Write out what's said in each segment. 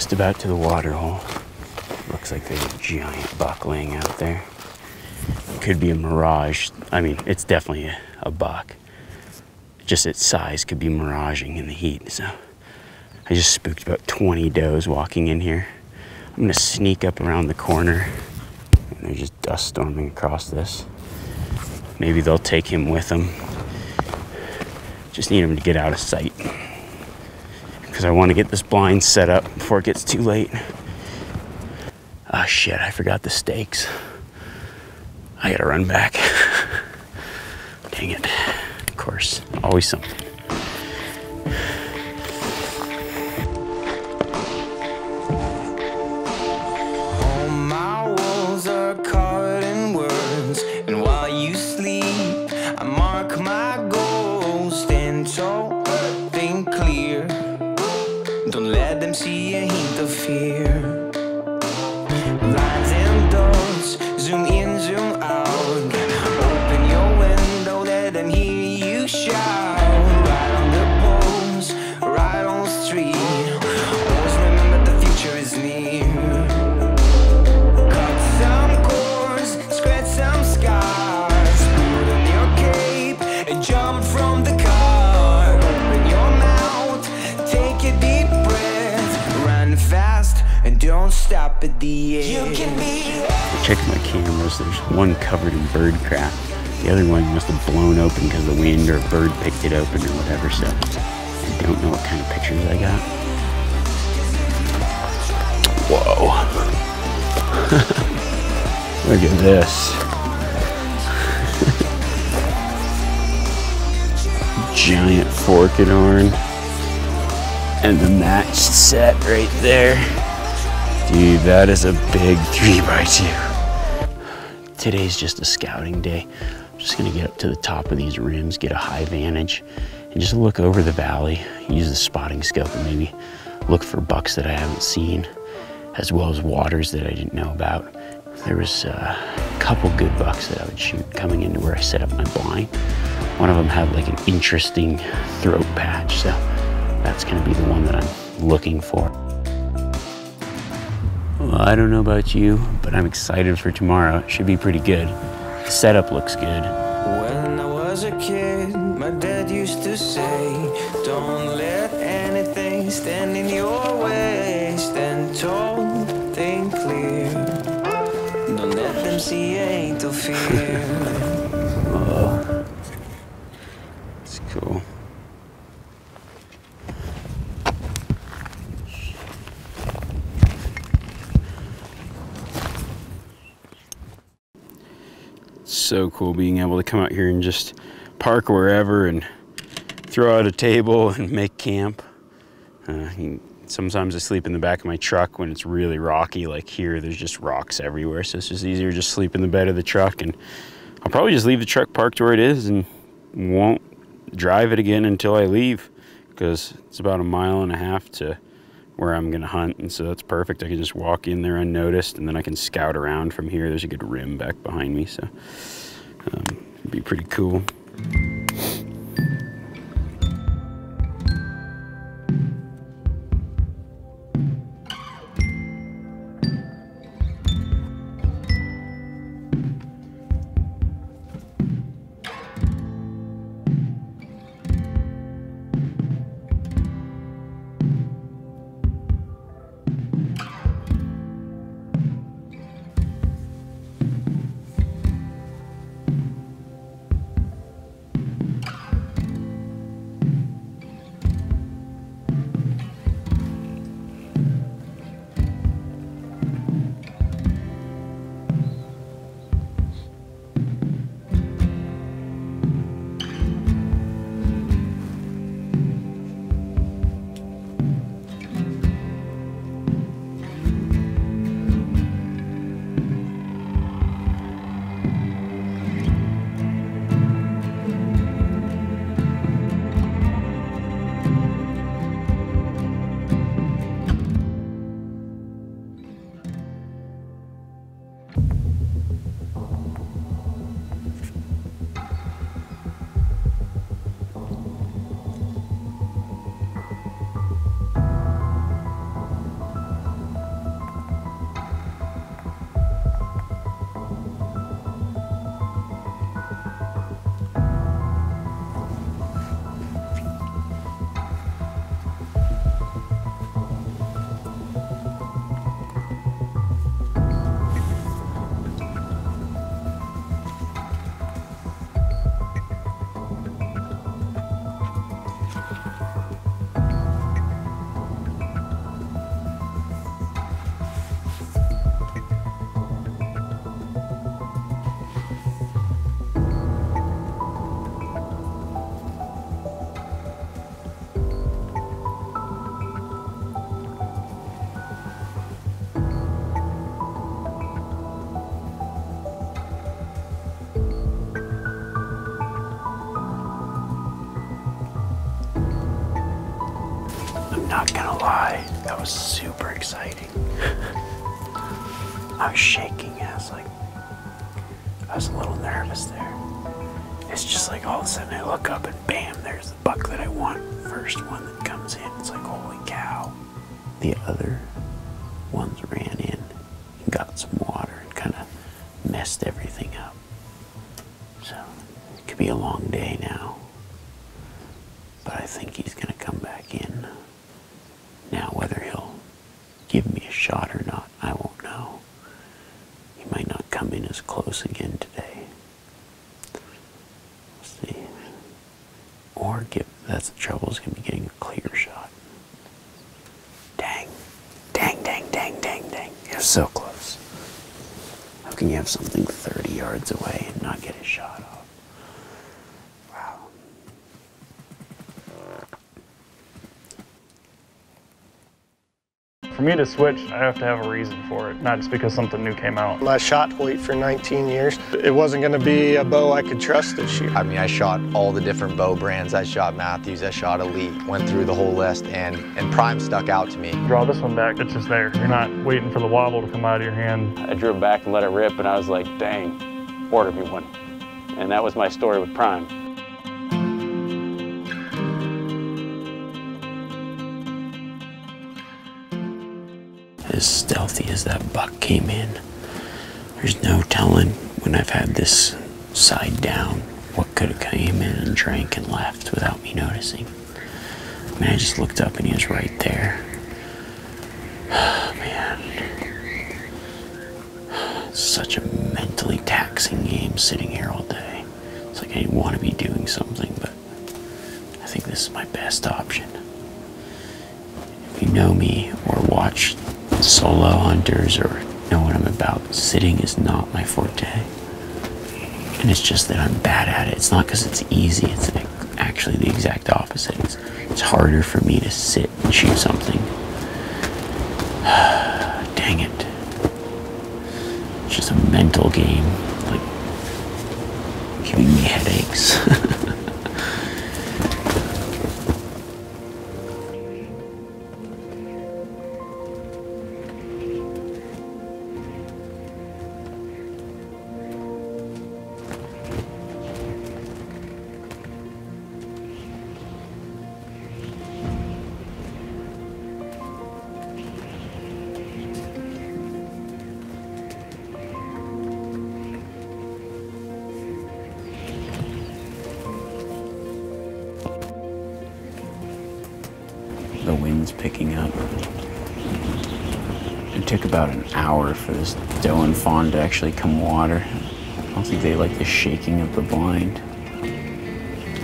just about to the water hole. Looks like there's a giant buck laying out there. Could be a mirage. I mean, it's definitely a, a buck. Just its size could be miraging in the heat. So I just spooked about 20 does walking in here. I'm gonna sneak up around the corner. And they're just dust storming across this. Maybe they'll take him with them. Just need him to get out of sight. Because I want to get this blind set up before it gets too late. Ah, oh, shit, I forgot the stakes. I gotta run back. Dang it. Of course, always something. Checking my cameras, there's one covered in bird crap. The other one must have blown open because the wind or a bird picked it open or whatever, so I don't know what kind of pictures I got. Whoa. Look at this. Giant forked horn. And the matched set right there. Dude, that is a big 3 by 2 Today's just a scouting day. I'm just gonna get up to the top of these rims, get a high vantage, and just look over the valley, use the spotting scope and maybe look for bucks that I haven't seen, as well as waters that I didn't know about. There was uh, a couple good bucks that I would shoot coming into where I set up my blind. One of them had like an interesting throat patch, so that's gonna be the one that I'm looking for. Well, I don't know about you, but I'm excited for tomorrow. It should be pretty good. The setup looks good. When I was a kid, my dad used to say, don't let anything stand in your so cool being able to come out here and just park wherever and throw out a table and make camp. Uh, sometimes I sleep in the back of my truck when it's really rocky, like here, there's just rocks everywhere. So it's just easier just sleep in the bed of the truck. And I'll probably just leave the truck parked where it is and won't drive it again until I leave because it's about a mile and a half to where I'm gonna hunt and so that's perfect. I can just walk in there unnoticed and then I can scout around from here. There's a good rim back behind me so um, it'd be pretty cool not gonna lie, that was super exciting. I was shaking. I was like, I was a little nervous there. It's just like all of a sudden I look up and bam, there's the buck that I want. First one that comes in. It's like, holy cow. The other ones ran in and got some water and kind of messed everything up. So it could be a long day now. But I think he's going to come back in. Now, whether he'll give me a shot or not, I won't know. He might in as close again today. Let's see. Or get, that's the trouble, is to be getting a clear shot. Dang. Dang, dang, dang, dang, dang. You're so close. How can you have something 30 yards away and not get a shot off? Wow. For me to switch, I have to have a reason for it, not just because something new came out. I shot Hoyt for 19 years. It wasn't going to be a bow I could trust this year. I mean, I shot all the different bow brands. I shot Mathews, I shot Elite, went through the whole list, and, and Prime stuck out to me. Draw this one back, it's just there. You're not waiting for the wobble to come out of your hand. I drew it back and let it rip, and I was like, dang, order me one. And that was my story with Prime. As stealthy as that buck came in. There's no telling when I've had this side down what could have came in and drank and left without me noticing. I mean, I just looked up and he was right there. Man, such a mentally taxing game sitting here all day. It's like I want to be doing something, but I think this is my best option. If you know me or watch solo hunters or know what I'm about, sitting is not my forte. And it's just that I'm bad at it. It's not because it's easy, it's actually the exact opposite. It's, it's harder for me to sit and shoot something. Dang it. It's just a mental game, like giving me headaches. picking up. It took about an hour for this doe and fawn to actually come water. I don't think they like the shaking of the blind.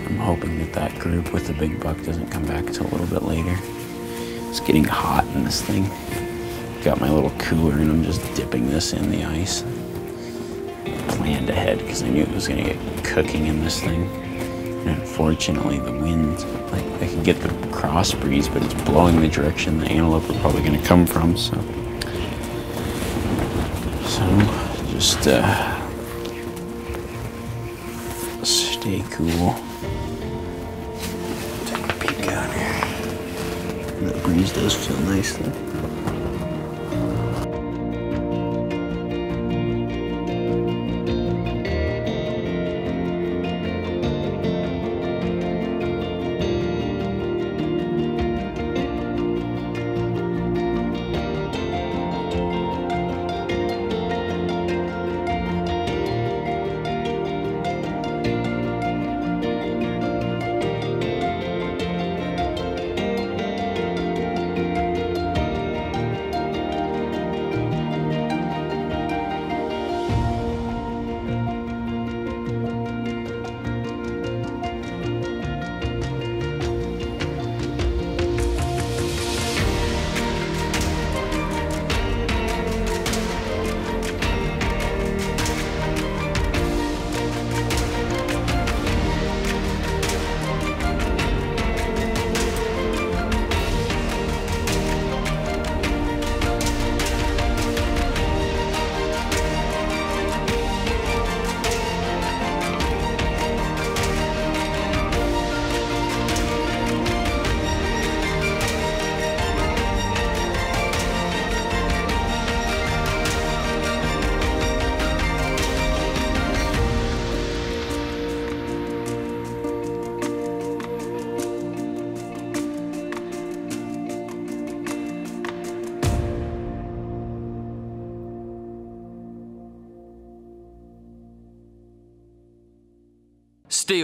I'm hoping that that group with the big buck doesn't come back until a little bit later. It's getting hot in this thing. Got my little cooler and I'm just dipping this in the ice. Planned ahead because I knew it was gonna get cooking in this thing. Unfortunately the wind, like I could get the cross breeze, but it's blowing the direction the antelope are probably gonna come from, so. So just uh, stay cool. Take a peek out here. The breeze does feel nice though.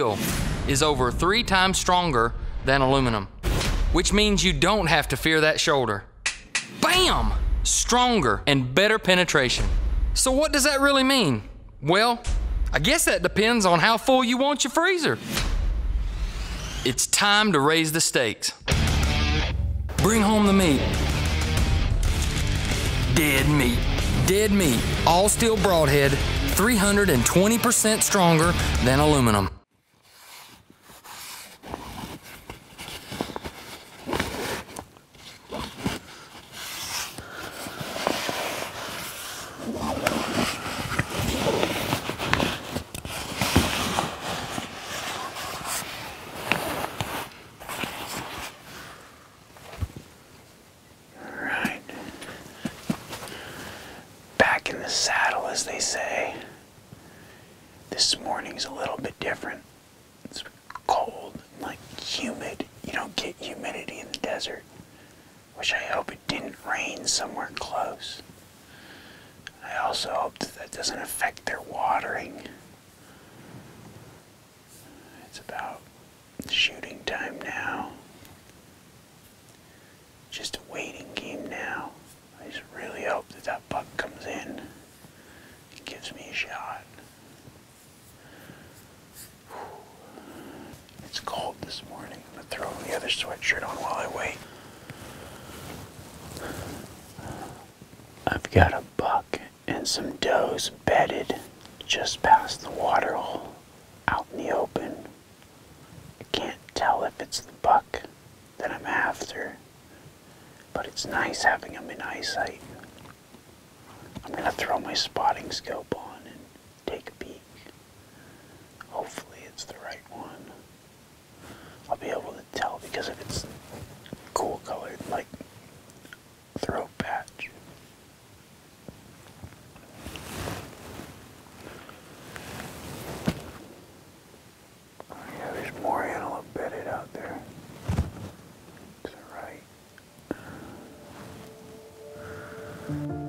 Steel is over three times stronger than aluminum, which means you don't have to fear that shoulder. Bam! Stronger and better penetration. So, what does that really mean? Well, I guess that depends on how full you want your freezer. It's time to raise the stakes. Bring home the meat. Dead meat. Dead meat. All steel broadhead, 320% stronger than aluminum. Right. Back in the saddle, as they say. This morning's a little bit different. It's cold, like humid. You don't get humidity in the desert. Which I hope it didn't rain somewhere close. I also hope that that doesn't affect their watering. It's about shooting time now. Just a waiting game now. I just really hope that that buck comes in and gives me a shot. It's cold this morning. I'm gonna throw the other sweatshirt on while I wait. I've got a buck and some does bedded just past the water hole out in the open. I can't tell if it's the buck that I'm after, but it's nice having them in eyesight. I'm gonna throw my spotting scope on and take a peek. Hopefully, it's the right one. I'll be able to tell because of its cool colored, like, throat patch. Oh, yeah, there's more antelope bedded out there. To the right.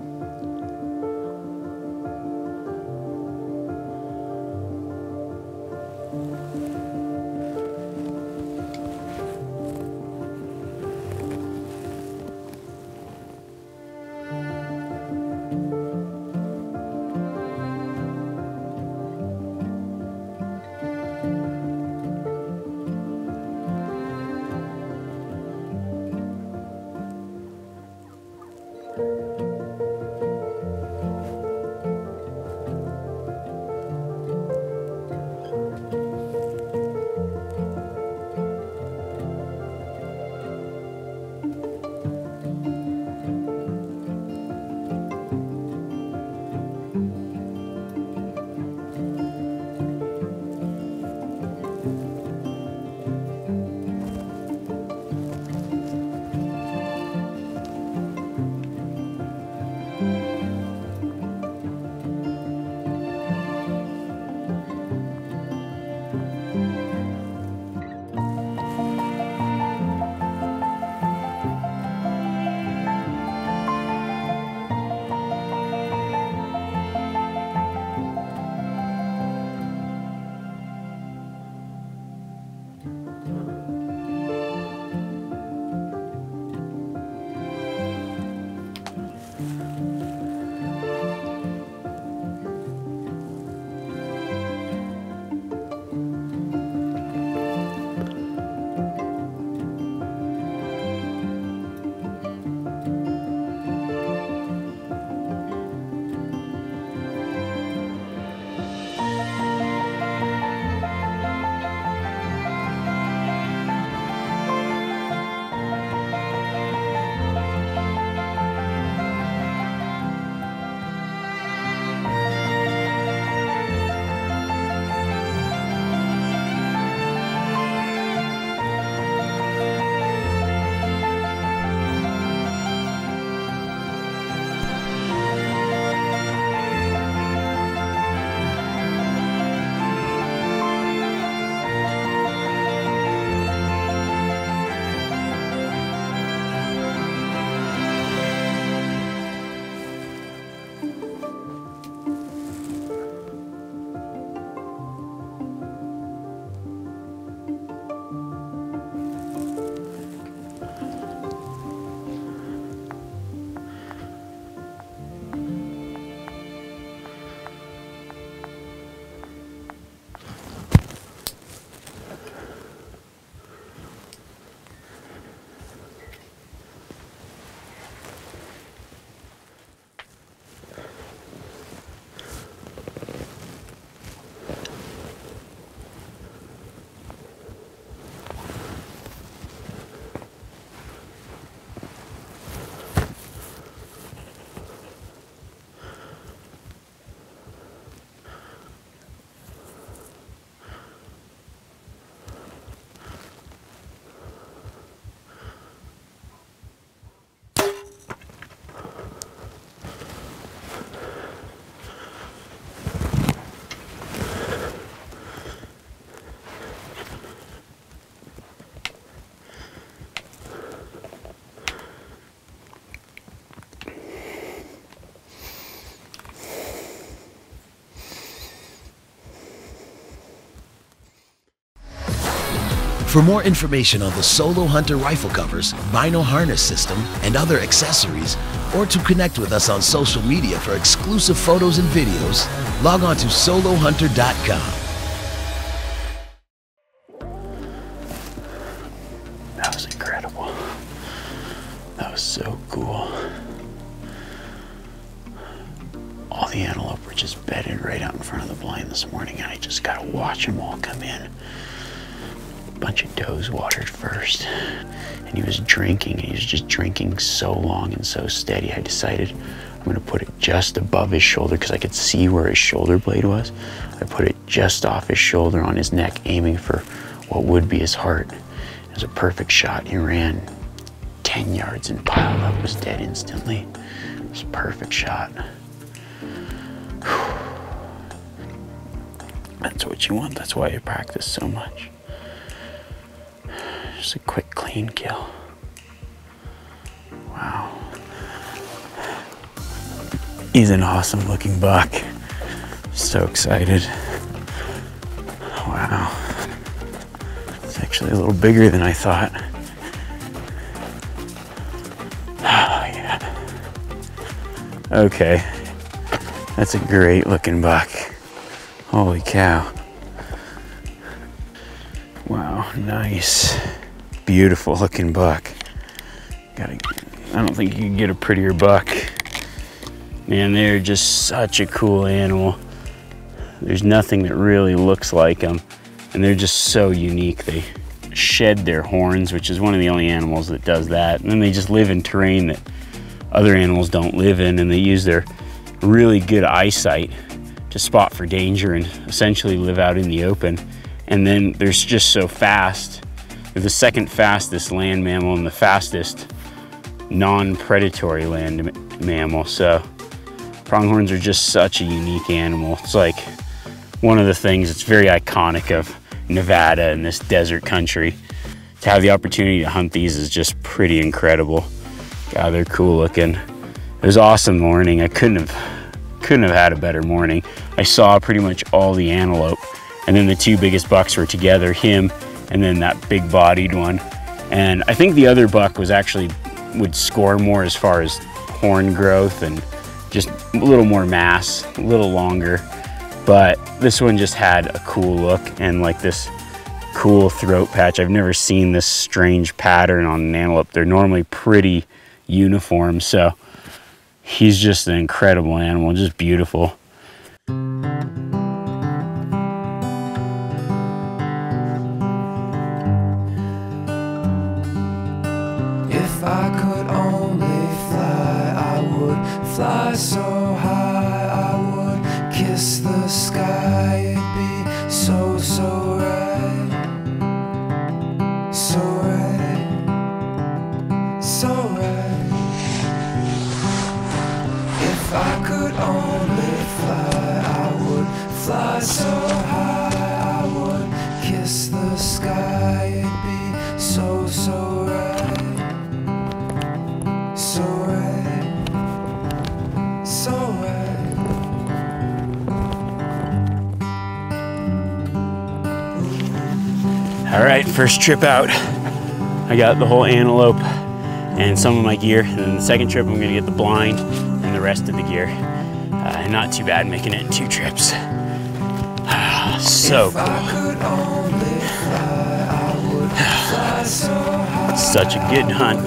For more information on the Solo Hunter rifle covers, vinyl harness system, and other accessories, or to connect with us on social media for exclusive photos and videos, log on to solohunter.com. That was incredible. That was so cool. All the antelope were just bedded right out in front of the blind this morning, and I just got to watch them all come in. Bunch of does watered first, and he was drinking, and he was just drinking so long and so steady. I decided I'm to put it just above his shoulder because I could see where his shoulder blade was. I put it just off his shoulder on his neck, aiming for what would be his heart. It was a perfect shot. He ran 10 yards and piled up, was dead instantly. It was a perfect shot. That's what you want. That's why you practice so much. Just a quick, clean kill. Wow. He's an awesome looking buck. So excited. Wow. It's actually a little bigger than I thought. Oh, yeah. Okay. That's a great looking buck. Holy cow. Wow, nice. Beautiful looking buck. Gotta, I don't think you can get a prettier buck. Man, they're just such a cool animal. There's nothing that really looks like them. And they're just so unique. They shed their horns, which is one of the only animals that does that. And then they just live in terrain that other animals don't live in. And they use their really good eyesight to spot for danger and essentially live out in the open. And then they're just so fast. They're the second fastest land mammal and the fastest non-predatory land mammal. So pronghorns are just such a unique animal. It's like one of the things that's very iconic of Nevada and this desert country. To have the opportunity to hunt these is just pretty incredible. God, they're cool looking. It was awesome morning. I couldn't have couldn't have had a better morning. I saw pretty much all the antelope and then the two biggest bucks were together, him and then that big bodied one. And I think the other buck was actually would score more as far as horn growth and just a little more mass, a little longer. But this one just had a cool look and like this cool throat patch. I've never seen this strange pattern on an antelope. They're normally pretty uniform. So he's just an incredible animal, just beautiful. So right. If I could only fly, I would fly so high, I would kiss the sky. It'd be so, so right. So right, so right. All right, first trip out. I got the whole antelope and some of my gear. And then the second trip, I'm gonna get the blind and the rest of the gear. Uh, not too bad making it in two trips. Ah, so cool. Such a good hunt.